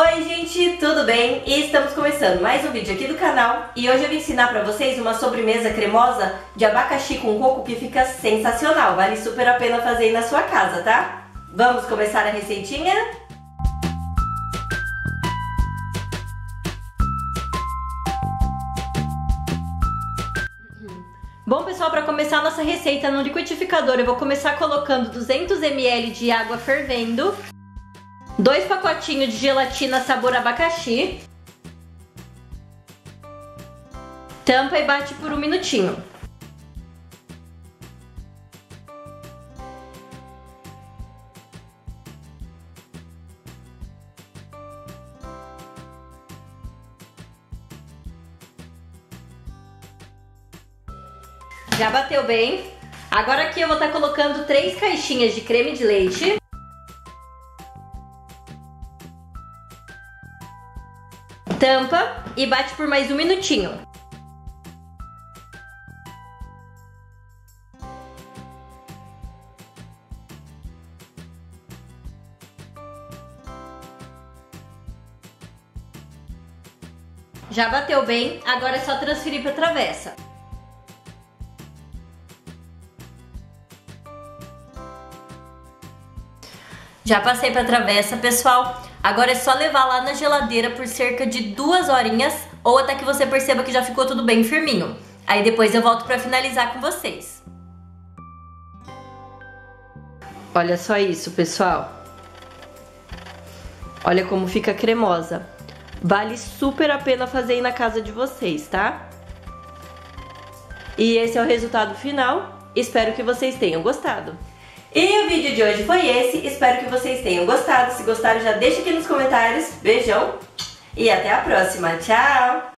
Oi gente, tudo bem? E estamos começando mais um vídeo aqui do canal e hoje eu vou ensinar pra vocês uma sobremesa cremosa de abacaxi com coco que fica sensacional, vale super a pena fazer aí na sua casa, tá? Vamos começar a receitinha? Bom pessoal, para começar a nossa receita no liquidificador eu vou começar colocando 200 ml de água fervendo dois pacotinhos de gelatina sabor abacaxi, tampa e bate por um minutinho. Já bateu bem. Agora aqui eu vou estar colocando três caixinhas de creme de leite. Tampa e bate por mais um minutinho. Já bateu bem, agora é só transferir para a travessa. Já passei para a travessa, pessoal. Agora é só levar lá na geladeira por cerca de duas horinhas ou até que você perceba que já ficou tudo bem firminho. Aí depois eu volto para finalizar com vocês. Olha só isso, pessoal. Olha como fica cremosa. Vale super a pena fazer aí na casa de vocês, tá? E esse é o resultado final. Espero que vocês tenham gostado. E o vídeo de hoje foi esse, espero que vocês tenham gostado. Se gostaram, já deixa aqui nos comentários. Beijão e até a próxima. Tchau!